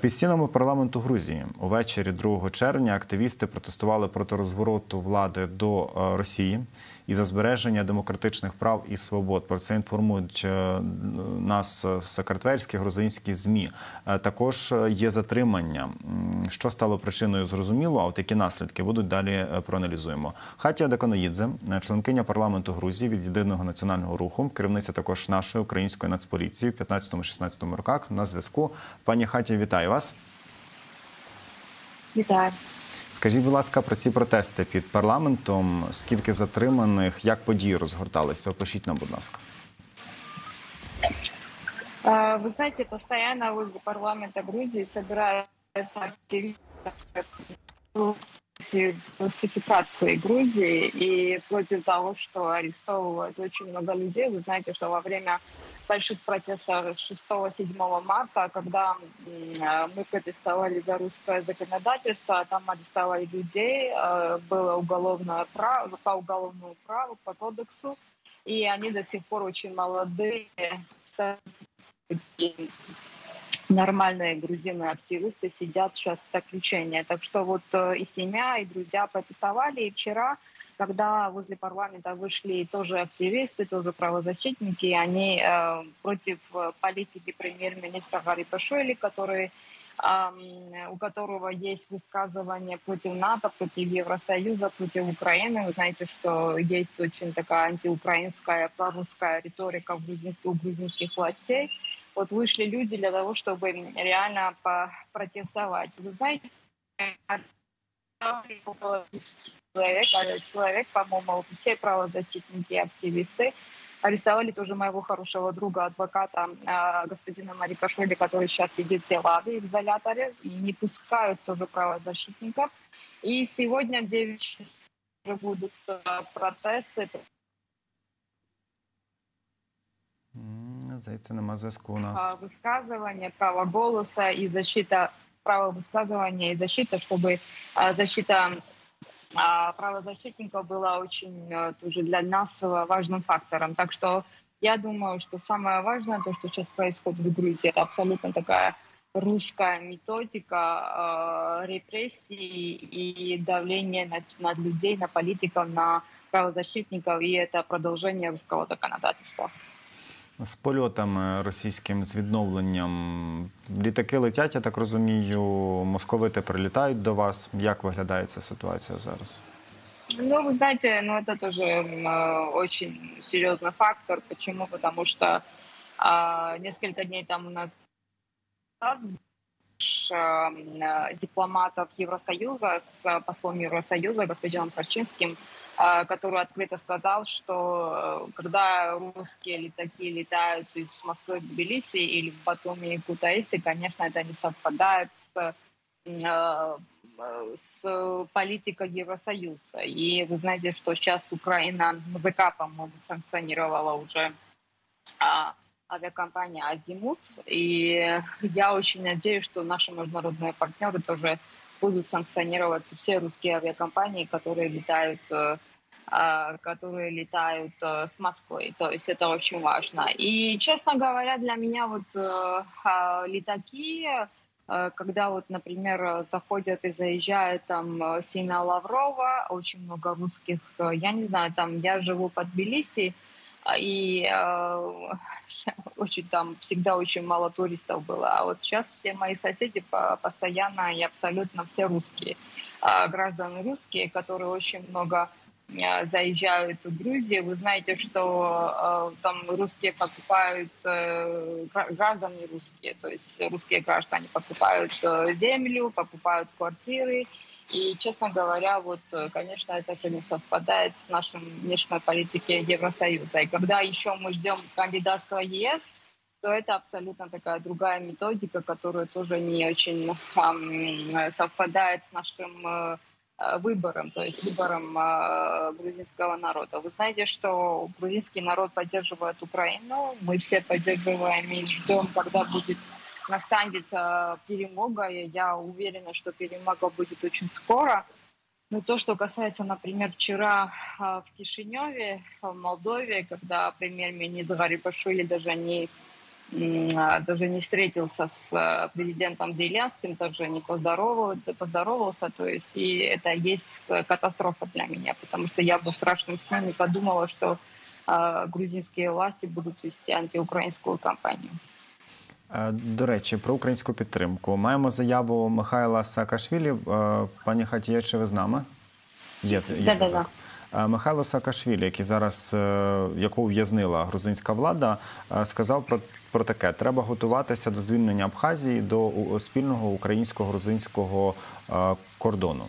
Під стінами парламенту Грузії увечері 2 червня активісти протестували проти розвороту влади до е, Росії І за збереження демократичних прав і свобод. Про це інформують е, нас секретарські грузинські змі. Е, Також є затримання. Що стало причиною, зрозуміло. А от які наслідки будуть далі е, проаналізуємо. Хатія Деканоїдзе, е, членкиня парламенту Грузії від єдиного національного руху, керівниця також нашої української нацполіції в 15-16 роках на зв'язку. Пані Хатія, вітаю вас. Вітаю. Скажіть, будь ласка, про ці протести під парламентом. Скільки затриманих, як події розгорталися? Опишіть нам, будь ласка. А, Вы знаете, постоянно возле парламента Грузии собираются активисты против классификации Грузии и против того, что арестовывают очень много людей. Вы знаете, что во время больших протестов 6-7 марта, когда а, мы протестовали за русское законодательство, там арестовали людей, э, было уголовное право, по уголовному праву, по кодексу, и они до сих пор очень молодые, нормальные грузины-активисты сидят сейчас в заключении. Так что вот э, и семья, и друзья протестовали. И вчера, когда возле парламента вышли тоже активисты, тоже правозащитники, они э, против э, политики премьер-министра Гарри Пашуэли, который у которого есть высказывание против НАТО, против Евросоюза, против Украины. Вы знаете, что есть очень такая антиукраинская, прорусская риторика в грузинских, у грузинских властей. Вот вышли люди для того, чтобы реально протестовать. Вы знаете, около 10 человек, а человек, по-моему, все правозащитники и активисты, арестовали тоже моего хорошего друга, адвоката э, господина Марикашвили, который сейчас сидит в Телаве в изоляторе, и не пускают тоже правозащитников. И сегодня в 9 часов уже будут э, протесты. М, Здається, нема зв'язку у нас. высказывания, право голоса и защита права высказывания и защита, чтобы защита а, правозащитников была очень а, тоже для нас важным фактором. Так что я думаю, что самое важное, то, что сейчас происходит в Грузии, это абсолютно такая русская методика а, репрессий и давления над, над людей, на политиков, на правозащитников, и это продолжение русского законодательства. З польотами російським, з відновленням літаки летять, я так розумію. Московити прилітають до вас. Як виглядає ця ситуація зараз? Ну, вы знаете, ну это тоже м, э, очень серьезный фактор. Почему? Потому что а, несколько дней там у нас э, дипломатов Евросоюза с э, послом Евросоюза господином Сарчинским, э, который открыто сказал, что когда русские летаки летают из Москвы в Тбилиси или в Батуми и Кутаиси, конечно, это не совпадает с с политикой Евросоюза. И вы знаете, что сейчас Украина МЗК, по-моему, санкционировала уже а, авиакомпания «Азимут». И я очень надеюсь, что наши международные партнеры тоже будут санкционировать все русские авиакомпании, которые летают э, а, которые летают э, с Москвы. То есть это очень важно. И, честно говоря, для меня вот э, а, летаки, когда вот, например, заходят и заезжают там семья Лаврова, очень много русских, я не знаю, там я живу под Тбилиси, и э, очень там всегда очень мало туристов было. А вот сейчас все мои соседи по- постоянно и абсолютно все русские, а, граждане русские, которые очень много э, заезжают в Грузию. Вы знаете, что э, там русские покупают, э, гра- граждане русские, то есть русские граждане покупают э, землю, покупают квартиры. И, честно говоря, вот, э, конечно, это же не совпадает с нашей внешней политикой Евросоюза. И когда еще мы ждем кандидатства ЕС, то это абсолютно такая другая методика, которая тоже не очень ам, совпадает с нашим э, э, выбором, то есть выбором э, грузинского народа. Вы знаете, что грузинский народ поддерживает Украину, мы все поддерживаем и ждем, когда будет настанет э, перемога, и я уверена, что перемога будет очень скоро. Но то, что касается, например, вчера э, в Кишиневе, в Молдове, когда премьер-министр Гарри Пашвили даже не даже не встретился с президентом Зеленским, тоже не поздоровался, поздоровался, то есть и это есть катастрофа для меня, потому что я бы в страшном сне не подумала, что грузинські власті будуть вести антиукраїнську кампанію. До речі, про українську підтримку. Маємо заяву Михайла Саакашвілі. Пані Хатіє, чи ви з нами? Є, є зв'язок. Михайло Саакашвілі, який зараз яку ув'язнила грузинська влада, сказав про про таке: треба готуватися до звільнення Абхазії до спільного українсько-грузинського кордону.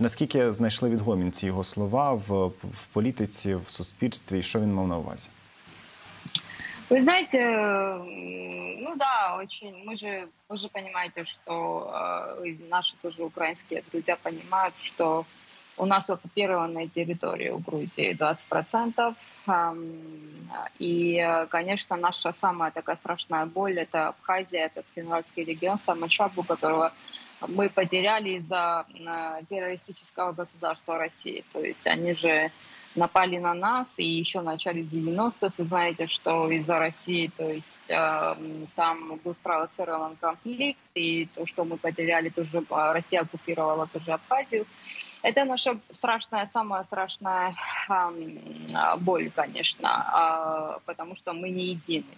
Наскільки знайшли відгомін ці його слова в, в політиці, в суспільстві, і що він мав на увазі? Вы знаете, ну да, очень. Мы же, вы же понимаете, что э, наши тоже украинские друзья понимают, что у нас оккупированная территория у Грузии 20%. И, конечно, наша самая такая страшная боль — это Абхазия, это Скинвальский регион, самый шабу, которого мы потеряли из-за террористического государства России. То есть они же напали на нас, и еще в начале 90-х, вы знаете, что из-за России, то есть э, там был спровоцирован конфликт, и то, что мы потеряли, тоже Россия оккупировала тоже Абхазию. Это наша страшная, самая страшная э, боль, конечно, э, потому что мы не едины.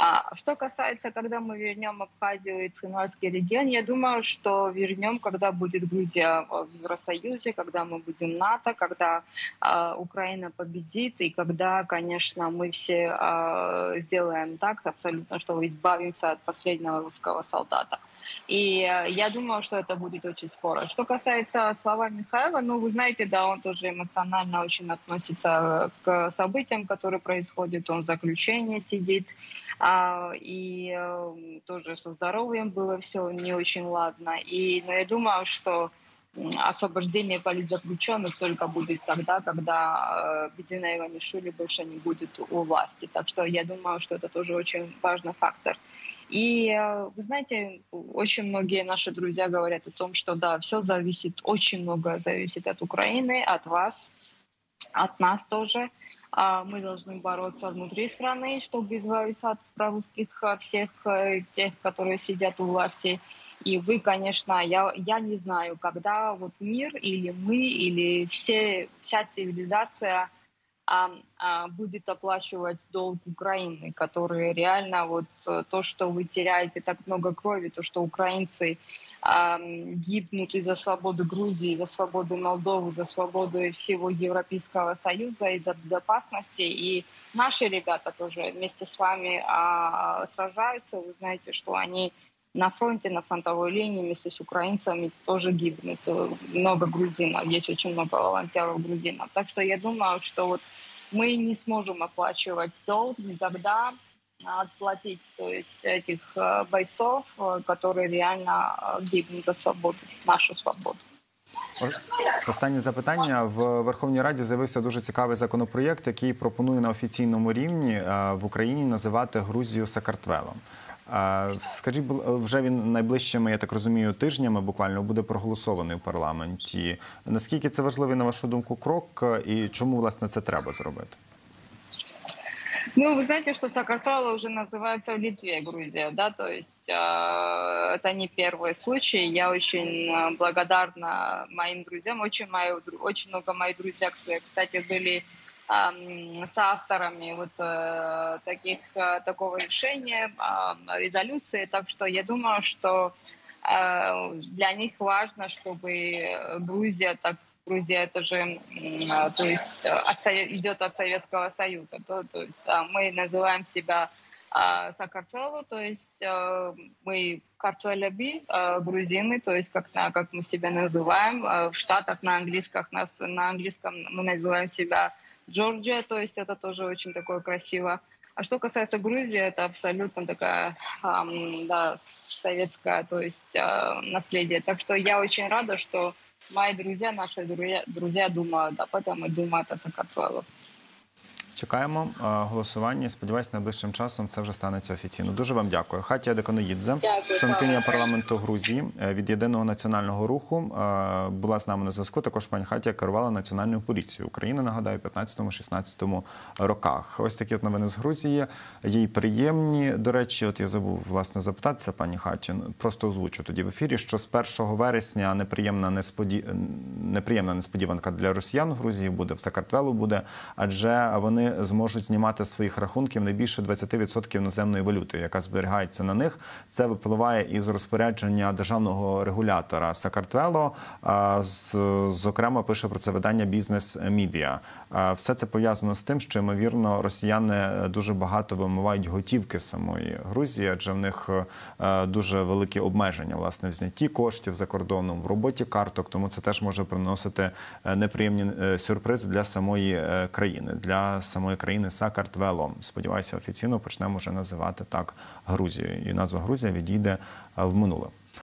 А что касается, когда мы вернем Абхазию и Цинвальский регион, я думаю, что вернем, когда будет Грузия в Евросоюзе, когда мы будем НАТО, когда э, Украина победит, и когда, конечно, мы все э, сделаем так абсолютно, что избавимся от последнего русского солдата. И э, я думаю, что это будет очень скоро. Что касается слова Михаила, ну, вы знаете, да, он тоже эмоционально очень относится к событиям, которые происходят. Он в заключении сидит. А, и э, тоже со здоровьем было все не очень ладно. И, но я думаю, что освобождение политзаключенных только будет тогда, когда э, Бедина Иванишвили больше не будет у власти. Так что я думаю, что это тоже очень важный фактор. И э, вы знаете, очень многие наши друзья говорят о том, что да, все зависит, очень много зависит от Украины, от вас, от нас тоже. А мы должны бороться внутри страны, чтобы избавиться от прорусских всех э, тех, которые сидят у власти. И вы, конечно, я, я не знаю, когда вот мир или мы, или все, вся цивилизация а, а, будет оплачивать долг Украины, который реально вот э, то, что вы теряете так много крови, то, что украинцы а, гибнут из-за свободы Грузии, за свободу Молдовы, за свободу всего Европейского Союза, из-за безопасности. И наши ребята тоже вместе с вами а, сражаются. Вы знаете, что они на фронте, на фронтовой линии вместе с украинцами тоже гибнут. Много грузинов, есть очень много волонтеров грузинов. Так что я думаю, что вот мы не сможем оплачивать долг никогда, отплатить то есть этих э, бойцов, э, которые реально э, гибнут за свободу, нашу свободу. Останнє запитання в Верховній Раді з'явився дуже цікавий законопроєкт, який пропонує на офіційному рівні в Україні називати Грузію Сакартвелом. Скажіть, вже він найближчими, я так розумію, тижнями буквально буде проголосований в парламенті. Наскільки це важливий, на вашу думку, крок, і чому власне це треба зробити? Ну, вы знаете, что Сакартвело уже называется в Литве Грузия, да, то есть э, это не первый случай. Я очень благодарна моим друзьям, очень, мои, очень много моих друзей, кстати, были с авторами вот э, таких, э, такого решения, резолюции. Так что я думаю, что э, для них важно, чтобы Грузия так Грузия это же, то есть идет от Советского Союза, то, то есть мы называем себя Сакартвелу, то есть мы картвеляби, грузины, то есть как, как мы себя называем. В Штатах на английском, нас, на английском мы называем себя Джорджия, то есть это тоже очень такое красиво. А что касается Грузии, это абсолютно такая, эм, да, советская, то есть э, наследие. Так что я очень рада, что мои друзья, наши друзья, друзья думают об этом и думают о Сакартвелу. Чекаємо е, голосування. Сподіваюсь, найближчим часом це вже станеться офіційно. Дуже вам дякую. Хатія Деконоїдзе, членкиня парламенту Грузії е, від єдиного національного руху, е, була з нами на зв'язку. Також пані Хатія керувала національною поліцією України. Нагадаю, у 15-16 роках. Ось такі от новини з Грузії. Їй приємні. До речі, от я забув власне запитатися, пані Хаті. Просто озвучу тоді в ефірі, що з 1 вересня неприємна несподі... неприємна несподіванка для росіян в Грузії буде в Сакартвелу буде, адже вони зможуть знімати своїх рахунків не більше 20% іноземної валюти, яка зберігається на них. Це випливає із розпорядження державного регулятора Сакартвело. Зокрема, пише про це видання Бізнес Мідіа. А, Все це пов'язано з тим, що ймовірно росіяни дуже багато вимивають готівки самої Грузії, адже в них е, дуже великі обмеження власне в знятті коштів за кордоном, в роботі карток. Тому це теж може приносити е, неприємні е, сюрпризи для самої е, країни, для самої країни Сакартвело. Сподіваюся, офіційно почнемо вже називати так Грузію, і назва Грузія відійде е, в минуле.